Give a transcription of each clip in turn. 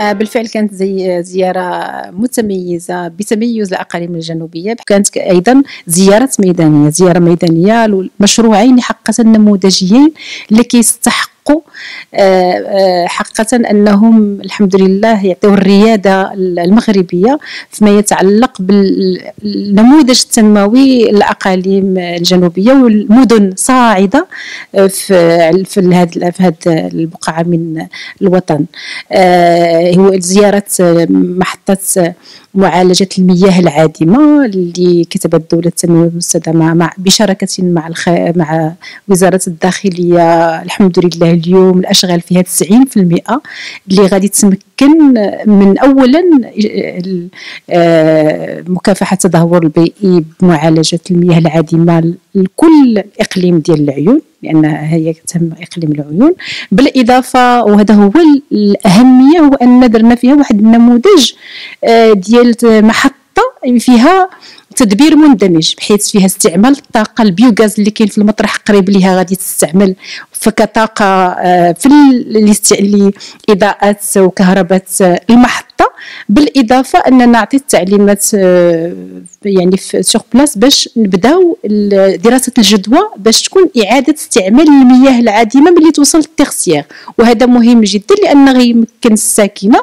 آه، بالفعل كانت زي زيارة متميزة بتميز الأقاليم الجنوبية. كانت أيضا زيارة ميدانية زيارة ميدانية لمشروعين حقا نموذجيين لكي يستحقوا يستحقوا آه، آه، حقيقة أنهم الحمد لله يعطيو الريادة المغربية فيما يتعلق بالنموذج التنموي الأقاليم الجنوبية والمدن صاعدة آه، في في هذه في هذه البقعة من الوطن. هو زيارة محطة معالجة المياه العادمة اللي كتبت الدولة التنمية المستدامة مع بشراكة مع الخ... مع وزارة الداخلية. الحمد لله اليوم الأشغال فيها 90% اللي غادي تمكن من أولا آه، مكافحة التدهور البيئي بمعالجة المياه العادمة لكل إقليم ديال العيون لأن هي تم إقليم العيون. بالإضافة وهذا هو الأهمية هو أن درنا فيها واحد النموذج آه، ديال محطة فيها تدبير مندمج بحيث فيها استعمال الطاقه ال biogaz اللي كاين في المطرح قريب ليها غادي تستعمل فكطاقه آه، في لاضاءه وكهرباء المحطه بالإضافة أننا نعطي التعليمات آه، يعني في place باش نبداو دراسة الجدوى باش تكون إعادة استعمال المياه العادمة ملي توصل للتغسير وهذا مهم جدا لأن غيمكن الساكنة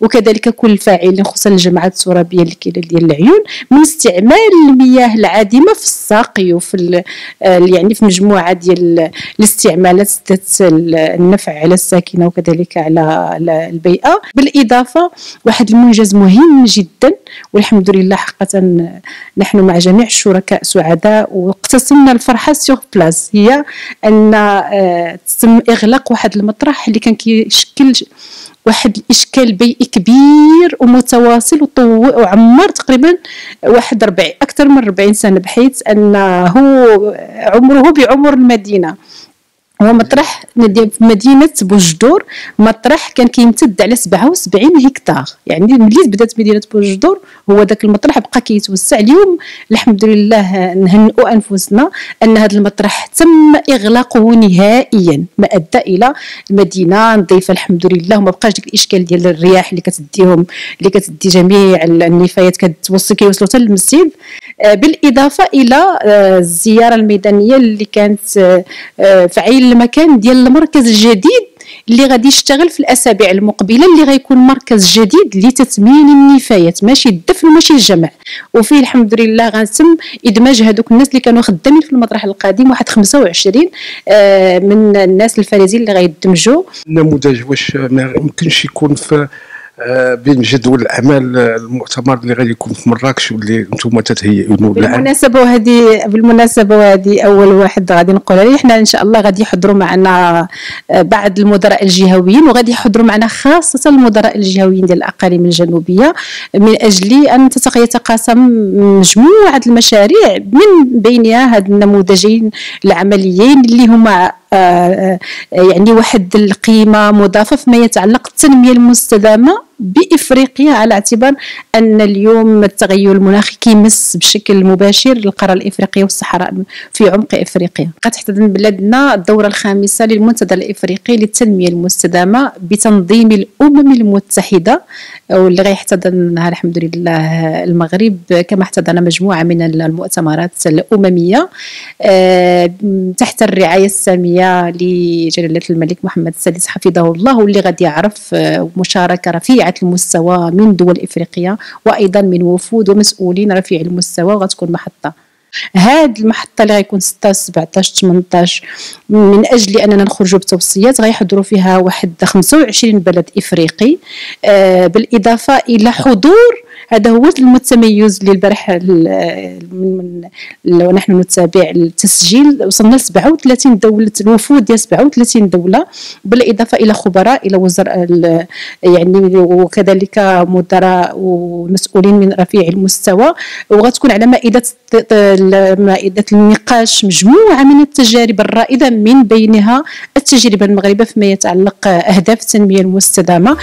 وكذلك كل الفاعلين خصوصا الجماعات الترابية ديال العيون من استعمال المياه العادمة في الساقي وفي آه، يعني في مجموعة ديال الاستعمالات ذات النفع على الساكنة وكذلك على البيئة. بالإضافة واحد المنجز مهم جدا والحمد لله حقا نحن مع جميع الشركاء سعداء واقتسمنا الفرحة سيغ بلاس هي أن آه، تم إغلاق واحد المطرح اللي كان كيشكل واحد الإشكال بيئي كبير ومتواصل وعمر تقريبا واحد ربع أكثر من 40 سنة بحيث أنه عمره بعمر المدينة. هو مطرح في مدينة بوجدور مطرح كان كيمتد على 77 هكتار. يعني ملي بدات مدينة بوجدور هو ذاك المطرح بقى كيتوسع اليوم. الحمد لله نهنئوا أنفسنا أن هذا المطرح تم إغلاقه نهائيا ما أدى إلى مدينة نظيفة. الحمد لله وما بقاش ديك الإشكال ديال الرياح اللي كتديهم اللي كتدي جميع النفايات كتوصل كيوصلوا حتى للمسجد. آه، بالإضافة إلى آه، الزيارة الميدانية اللي كانت آه، في عين المكان ديال المركز الجديد اللي غادي يشتغل في الأسابيع المقبلة اللي غيكون مركز جديد لتثمين النفايات. ماشي الدفن وماشي الجمع. وفيه الحمد لله غنتم إدماج هذوك الناس اللي كانوا خدامين في المطرح القديم واحد 25 من الناس الفارزين اللي غيدمجوا النموذج واش ما يمكنش يكون في بين جدول الأعمال المؤتمر اللي غادي يكون في مراكش واللي أنتم تتهيئوا له بالمناسبة هذه بالمناسبة هذه أول واحد غادي نقول عليه. إحنا إن شاء الله غادي يحضروا معنا آه، بعض المدراء الجهويين وغادي يحضروا معنا خاصة المدراء الجهويين ديال الأقاليم الجنوبية من أجل أن يتقاسم مجموعة المشاريع من بينها هاد النموذجين العمليين اللي هما آه، يعني واحد القيمة مضافة فيما يتعلق التنميه المستدامة. بإفريقيا على اعتبار أن اليوم التغير المناخي كيمس بشكل مباشر القاره الإفريقية والصحراء في عمق إفريقيا. قد تحتضن بلادنا الدورة الخامسة للمنتدى الإفريقي للتنمية المستدامة بتنظيم الأمم المتحدة واللي غيحتضنها الحمد لله المغرب كما احتضن مجموعة من المؤتمرات الأممية آه، تحت الرعاية السامية لجلالة الملك محمد السادس حفظه الله واللي غادي يعرف آه، مشاركة رفيعة رفيعه المستوى من دول إفريقيا وأيضا من وفود ومسؤولين رفيع المستوى وغتكون محطة. هاد المحطة اللي غيكون 16 17 18 من أجل أننا نخرجوا بتوصيات غيحضروا فيها واحد 25 بلد إفريقي. آه بالإضافة إلى حضور هذا هو المتميز اللي البارح من ونحن نتابع التسجيل وصلنا ل 37 دولة الوفود ديال 37 دولة بالاضافه إلى خبراء إلى وزراء يعني وكذلك مدراء ومسؤولين من رفيع المستوى. وغتكون على مائدة مائدة النقاش مجموعة من التجارب الرائدة من بينها التجربة المغربية فيما يتعلق أهداف التنمية المستدامة.